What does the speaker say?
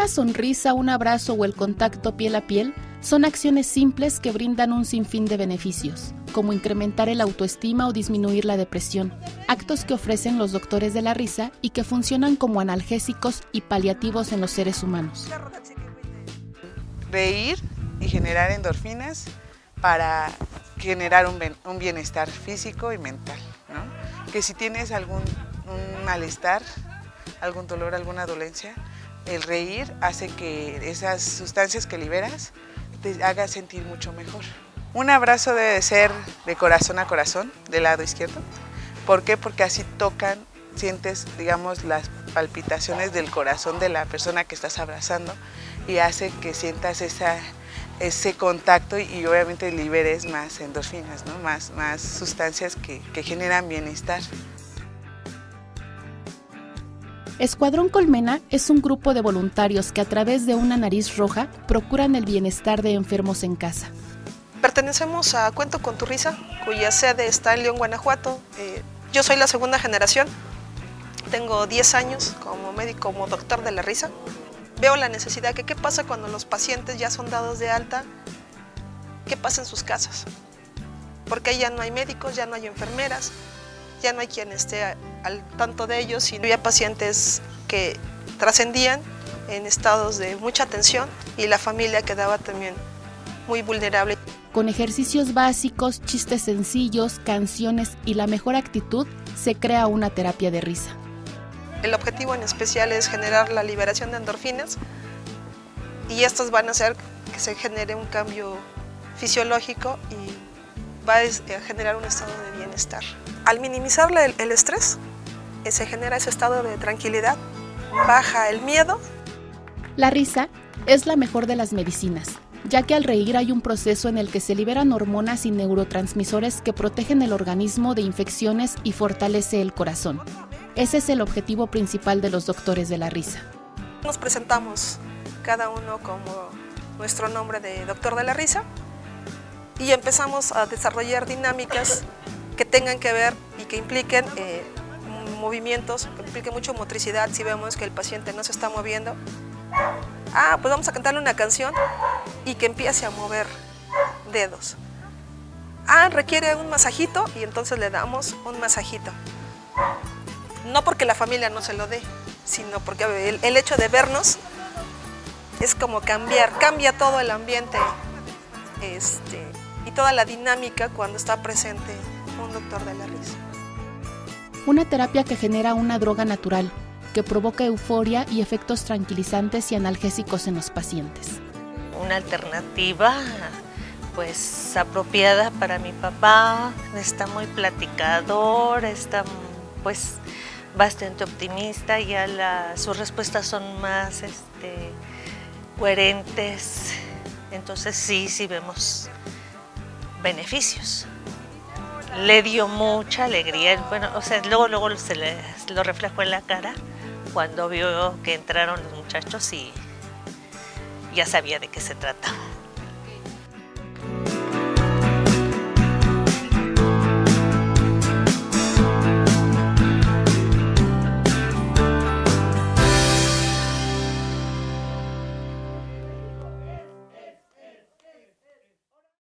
Una sonrisa, un abrazo o el contacto piel a piel son acciones simples que brindan un sinfín de beneficios, como incrementar el autoestima o disminuir la depresión, actos que ofrecen los doctores de la risa y que funcionan como analgésicos y paliativos en los seres humanos. Reír y generar endorfinas para generar un, bienestar físico y mental. Que si tienes algún malestar, algún dolor, alguna dolencia, el reír hace que esas sustancias que liberas te haga sentir mucho mejor. Un abrazo debe ser de corazón a corazón, del lado izquierdo. ¿Por qué? Porque así tocan, sientes, digamos, las palpitaciones del corazón de la persona que estás abrazando y hace que sientas esa, ese contacto y, obviamente liberes más endorfinas, ¿no? más, más sustancias que, que generan bienestar. Escuadrón Colmena es un grupo de voluntarios que a través de una nariz roja procuran el bienestar de enfermos en casa. Pertenecemos a Cuento con tu risa, cuya sede está en León, Guanajuato. Eh, yo soy la segunda generación, tengo 10 años como médico, como doctor de la risa. Veo la necesidad que qué pasa cuando los pacientes ya son dados de alta, qué pasa en sus casas. Porque ya no hay médicos, ya no hay enfermeras, ya no hay quien esté al tanto de ellos y había pacientes que trascendían en estados de mucha tensión y la familia quedaba también muy vulnerable. Con ejercicios básicos, chistes sencillos, canciones y la mejor actitud, se crea una terapia de risa. El objetivo en especial es generar la liberación de endorfinas y estas van a hacer que se genere un cambio fisiológico y va a generar un estado de bienestar. Al minimizar el, estrés, eh, se genera ese estado de tranquilidad, baja el miedo. La risa es la mejor de las medicinas, ya que al reír hay un proceso en el que se liberan hormonas y neurotransmisores que protegen el organismo de infecciones y fortalece el corazón. Ese es el objetivo principal de los doctores de la risa. Nos presentamos cada uno como nuestro nombre de doctor de la risa y empezamos a desarrollar dinámicas que tengan que ver y que impliquen eh, movimientos, que impliquen mucho motricidad si vemos que el paciente no se está moviendo. Ah, pues vamos a cantarle una canción y que empiece a mover dedos. Ah, requiere un masajito y entonces le damos un masajito. No porque la familia no se lo dé, sino porque el, el hecho de vernos es como cambiar, cambia todo el ambiente este, y toda la dinámica cuando está presente un doctor de la risa. Una terapia que genera una droga natural, que provoca euforia y efectos tranquilizantes y analgésicos en los pacientes. Una alternativa pues apropiada para mi papá, está muy platicador, está pues bastante optimista, ya la, sus respuestas son más este, coherentes, entonces sí, sí vemos beneficios le dio mucha alegría. Bueno, o sea, luego, luego se lo reflejó en la cara cuando vio que entraron los muchachos y ya sabía de qué se trataba.